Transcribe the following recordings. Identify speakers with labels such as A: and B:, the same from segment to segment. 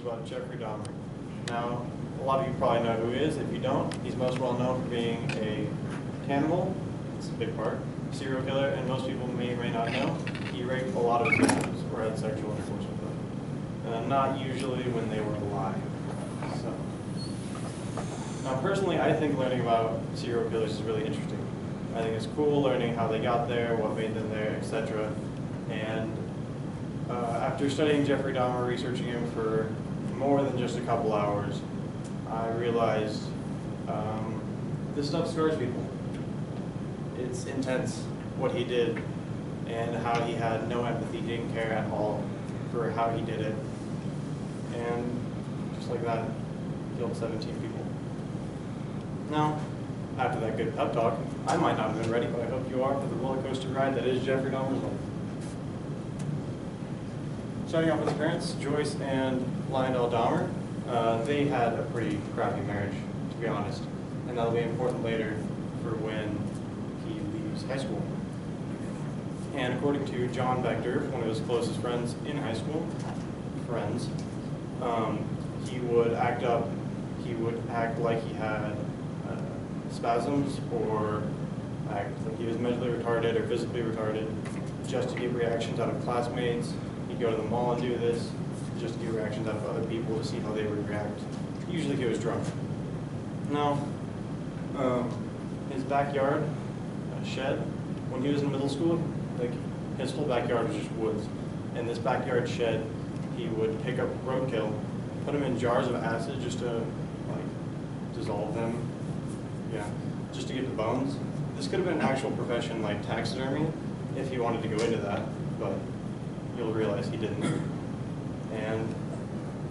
A: is about Jeffrey Dahmer. Now, a lot of you probably know who he is. If you don't, he's most well known for being a cannibal. It's a big part. Serial killer, and most people may or may not know, he raped a lot of victims or had sexual intercourse with them. Uh, not usually when they were alive. So. Now, personally, I think learning about serial killers is really interesting. I think it's cool learning how they got there, what made them there, etc. And uh, after studying Jeffrey Dahmer, researching him for more than just a couple hours, I realized um, this stuff scars people. It's intense what he did and how he had no empathy, didn't care at all for how he did it. And just like that, killed 17 people. Now, after that good pep talk, I might not have been ready, but I hope you are for the roller coaster ride that is Jeffrey Dahmer's life. Starting off with his parents, Joyce and Lionel Dahmer, uh, they had a pretty crappy marriage, to be honest, and that'll be important later for when he leaves high school. And according to John Vector, one of his closest friends in high school, friends, um, he would act up, he would act like he had uh, spasms or act like he was mentally retarded or physically retarded just to get reactions out of classmates. He'd go to the mall and do this just get reactions out of other people to see how they would react. Usually he was drunk. Now, um, his backyard shed, when he was in middle school, like his whole backyard was just woods. And this backyard shed, he would pick up roadkill, put them in jars of acid just to like dissolve them. Yeah, just to get the bones. This could have been an actual profession like taxidermy if he wanted to go into that, but you'll realize he didn't. And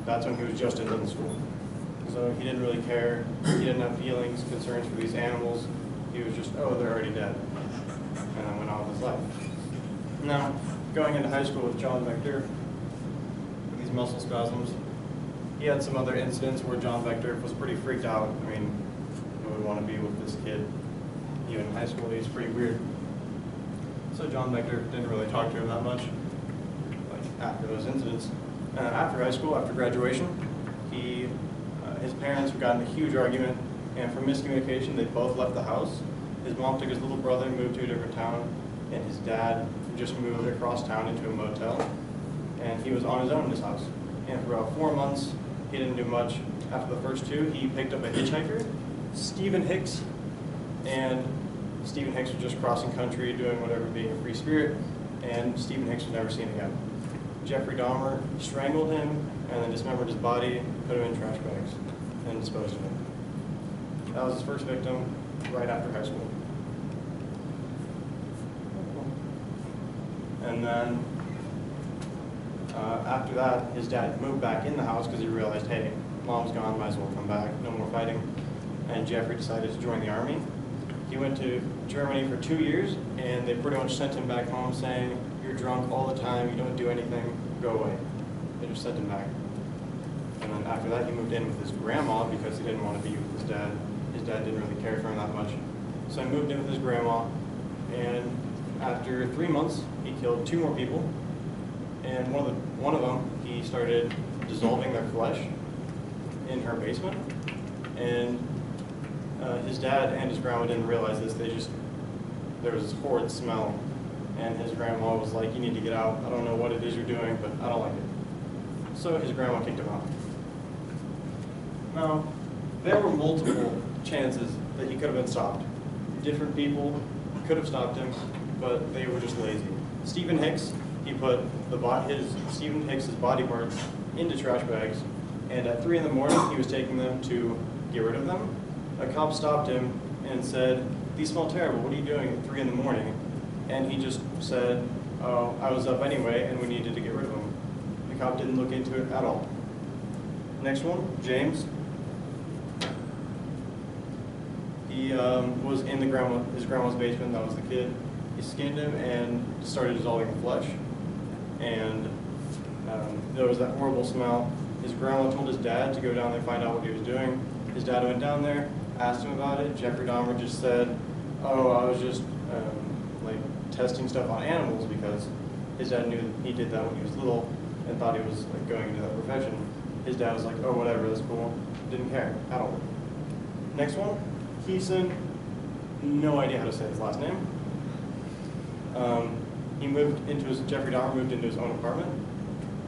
A: that's when he was just in middle school. So he didn't really care. He didn't have feelings, concerns for these animals. He was just, oh, they're already dead. And then went on with his life. Now, going into high school with John Vector, with these muscle spasms, he had some other incidents where John Vector was pretty freaked out. I mean, who would want to be with this kid? Even in high school, he's pretty weird. So John Vector didn't really talk to him that much, like after those incidents. Uh, after high school, after graduation, he, uh, his parents got in a huge argument, and from miscommunication, they both left the house. His mom took his little brother and moved to a different town, and his dad just moved across town into a motel, and he was on his own in his house. And for about four months, he didn't do much. After the first two, he picked up a hitchhiker, Steven Hicks, and Steven Hicks was just crossing country, doing whatever, being a free spirit, and Steven Hicks was never seen again. Jeffrey Dahmer strangled him and then dismembered his body, put him in trash bags, and disposed of him. That was his first victim right after high school. And then uh, after that, his dad moved back in the house because he realized, hey, mom's gone, might as well come back, no more fighting. And Jeffrey decided to join the army. He went to Germany for two years, and they pretty much sent him back home saying, you're drunk all the time, you don't do anything, go away. They just sent him back. And then after that, he moved in with his grandma because he didn't want to be with his dad. His dad didn't really care for him that much. So he moved in with his grandma, and after three months, he killed two more people. And one of, the, one of them, he started dissolving their flesh in her basement. And uh, his dad and his grandma didn't realize this. They just, there was this horrid smell. And his grandma was like, you need to get out. I don't know what it is you're doing, but I don't like it. So his grandma kicked him out. Now, there were multiple chances that he could have been stopped. Different people could have stopped him, but they were just lazy. Steven Hicks, he put the body, his Steven Hicks's body parts into trash bags, and at three in the morning, he was taking them to get rid of them. A cop stopped him and said, "These smell terrible. What are you doing at three in the morning?" And he just said, "Oh, I was up anyway, and we needed to get rid of him. The cop didn't look into it at all. Next one, James. He um, was in the grandma, his grandma's basement. That was the kid. He skinned him and started dissolving the flesh. And um, there was that horrible smell. His grandma told his dad to go down there and find out what he was doing. His dad went down there, asked him about it. Jeffrey Dahmer just said, "Oh, I was just um, like testing stuff on animals because his dad knew he did that when he was little and thought he was like going into that profession." His dad was like, oh, whatever, that's cool. Didn't care at all. Next one, Keison, no idea how to say his last name. Um, he moved into his, Jeffrey Dahmer moved into his own apartment,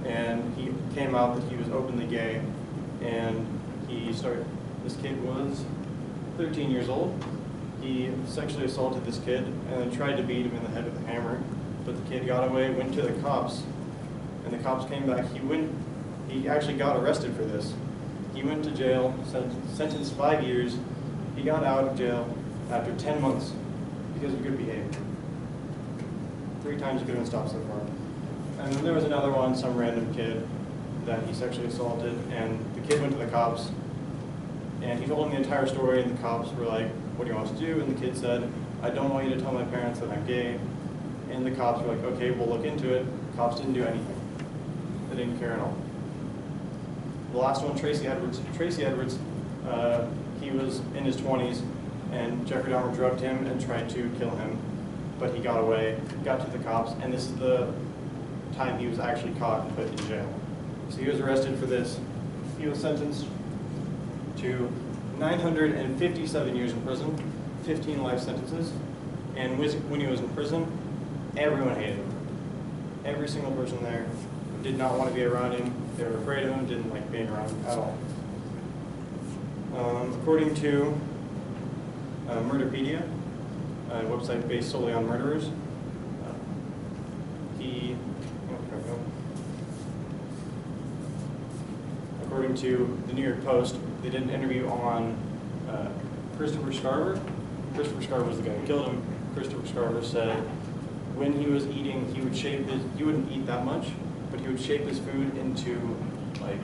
A: and he came out that he was openly gay, and he started, this kid was 13 years old. He sexually assaulted this kid and then tried to beat him in the head with a hammer, but the kid got away, went to the cops, and the cops came back. He went, he actually got arrested for this. He went to jail, sen- sentenced five years. He got out of jail after 10 months because of good behavior. Three times have been stopped so far. And then there was another one, some random kid that he sexually assaulted, and the kid went to the cops, and he told them the entire story, and the cops were like, what do you want us to do? And the kid said, I don't want you to tell my parents that I'm gay. And the cops were like, okay, we'll look into it. Cops didn't do anything. They didn't care at all. The last one, Tracy Edwards. Tracy Edwards, uh, he was in his 20s, and Jeffrey Dahmer drugged him and tried to kill him, but he got away, got to the cops, and this is the time he was actually caught and put in jail. So he was arrested for this. He was sentenced to 957 years in prison, 15 life sentences, and when he was in prison, everyone hated him. Every single person there did not want to be around him. They were afraid of him, didn't like being around him at all. Um, according to uh, Murderpedia, a website based solely on murderers, uh, he, oh, according to the New York Post, they did an interview on uh, Christopher Scarver. Christopher Scarver was the guy who killed him. Christopher Scarver said when he was eating, he would shape his, he wouldn't eat that much, but he would shape his food into like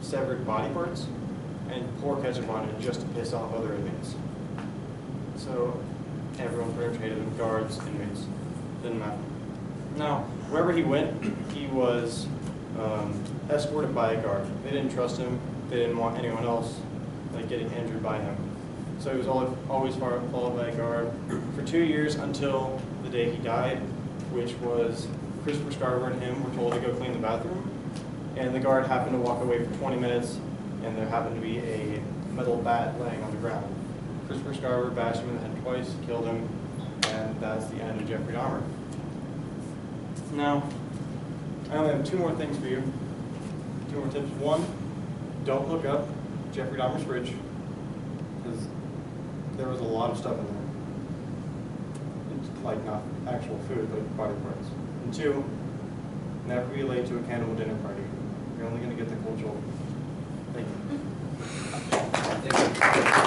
A: severed body parts and pour ketchup on it just to piss off other inmates. So everyone pretty much him, guards, inmates, didn't matter. Now, wherever he went, he was um, escorted by a guard. They didn't trust him. They didn't want anyone else like getting injured by him. So he was al- always followed by a guard for two years until the day he died, which was Christopher Scarver and him were told to go clean the bathroom, and the guard happened to walk away for 20 minutes, and there happened to be a metal bat laying on the ground. Christopher Scarver bashed him in the head twice, killed him, and that's the end of Jeffrey Dahmer. Now, I only have two more things for you. Two more tips. One, don't look up Jeffrey Dahmer's Bridge because there was a lot of stuff in there. It's like not actual food, but body parts. And two, never be late to a cannibal dinner party. You're only going to get the cultural. Thank you. Thank you.